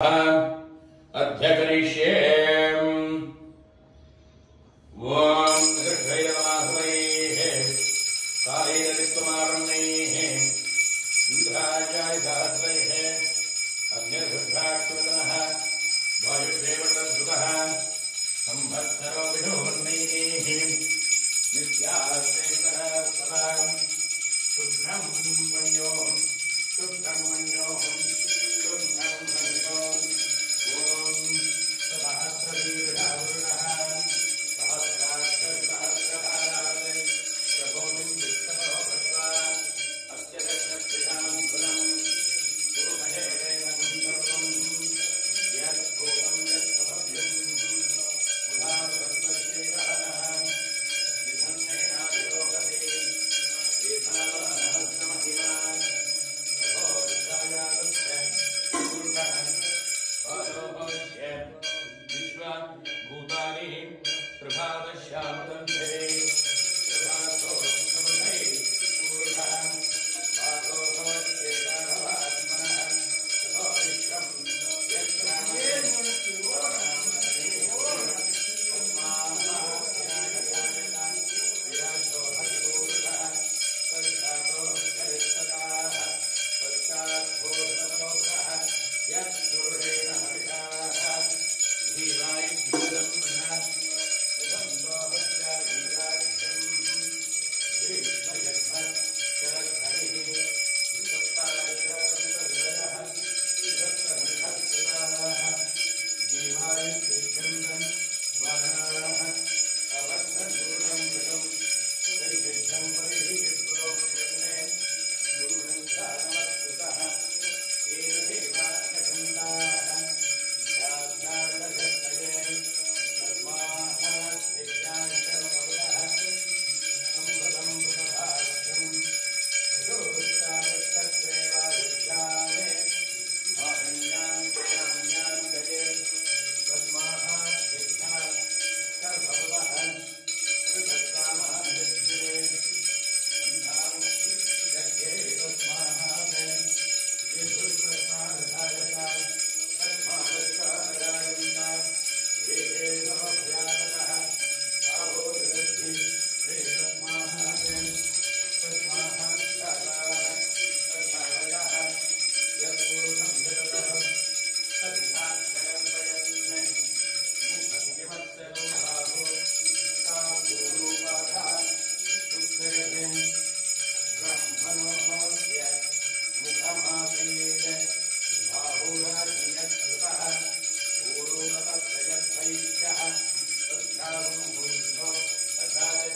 अद्य करिष्ये ॐ हृषयवाहवैः कालैरवित्वमावर्णैः इन्द्राजाय सहस्वैः संवत्सरो विषोवर्णैः नित्यास्तेकरः सदा। शुभ्रं मन्यो शुभ्रं मन्यो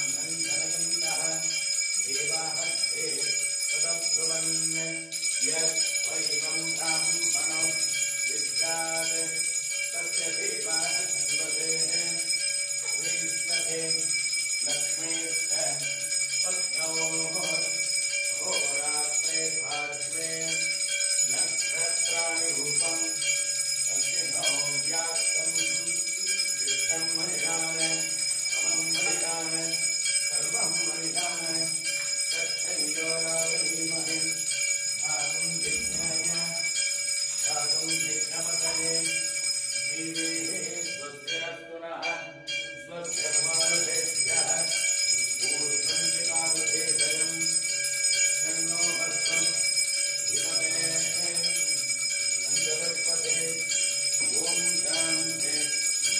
ञ्छः देवाः खे तदब्रुवन् यत् ब्राह्मणो विद्यात् तस्य देवाः तद्यतेः श्रीष्णे लक्ष्मेश्च पत्नोः होरात्रे पार्श्वे नक्षत्राणि रूपम् अग्रो व्याप्तम् विश्वम् मनिषान अमम् मनिषान सर्वम् मनिषान तच्छैजोरावधीमहि धातुम् विज्ञाय धातुम् विघ्नपतये जीवेः स्वस्तिरस्तु नः स्वस्य मानुषेभ्यः ऊर्ध्वम् पितादुषेभयम् तन्नो हस्तम् विमते पञ्चवत्पते ॐ शान्ते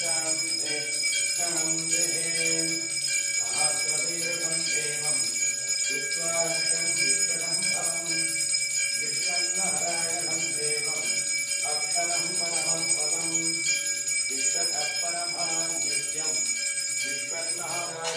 शान्ते शान्तिः सहस्रतीर्थम् देवम् विष्कटम् फलम् विष्कन्नारायणम् देवम् परमम् पदम् विष्कटः परमान् नित्यम् विष्कन्नारायणम्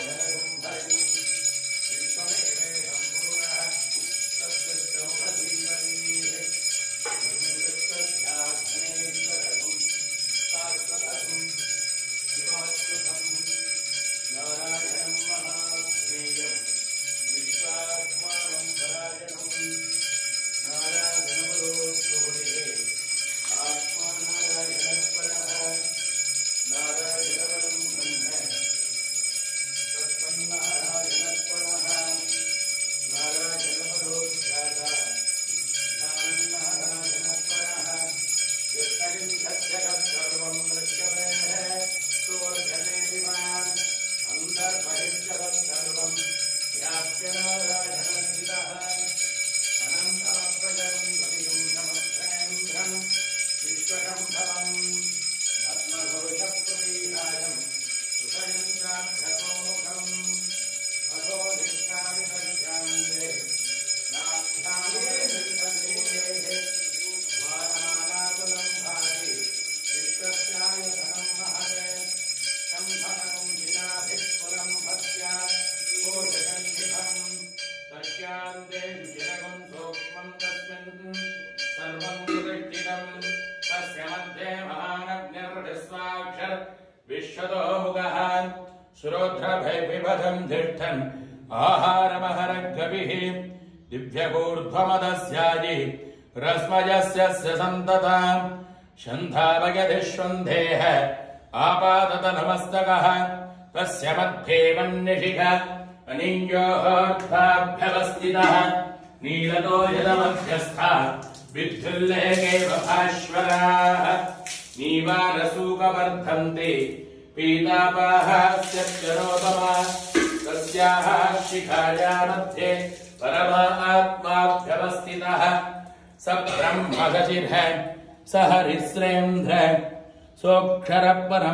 अन्तर्बहिष्यगत् सर्वम् व्याप्य नारायणस्थितः अनन्तमप्रजम् कविम् समक्षेन्द्रम् विश्वकम् फलम् पद्मघोषप्रतीहायम् सुखयम् चाभ्यतोमुखम् अधो निष्कामितज्ञान्ते नाभ्यामे दस्वाक्षर विश्वतो मुगः श्रोत्रभयविबधम् तिष्ठन् आहारमहरग्रभिः दिव्यगूर्ध्वमदस्यायि रस्मजस्य सन्तताम् सन्धावयधिष्वन्धेः आपाततनमस्तकः तस्य मद्भेवन्निषिक अनिञ्जोहोऽर्थाभ्यवस्थितः नीलतो यदमध्यस्था विद्युल्लेकेव भास्वराः नीवानसूकवर्धन्ते पीतापाहास्य चरोपमा तस्याः शिखाया मध्ये परमा आत्माभ्यवस्थितः। स ब्रह्मगतिर्ह स हरिश्रेन्द्र सोऽक्षरः परम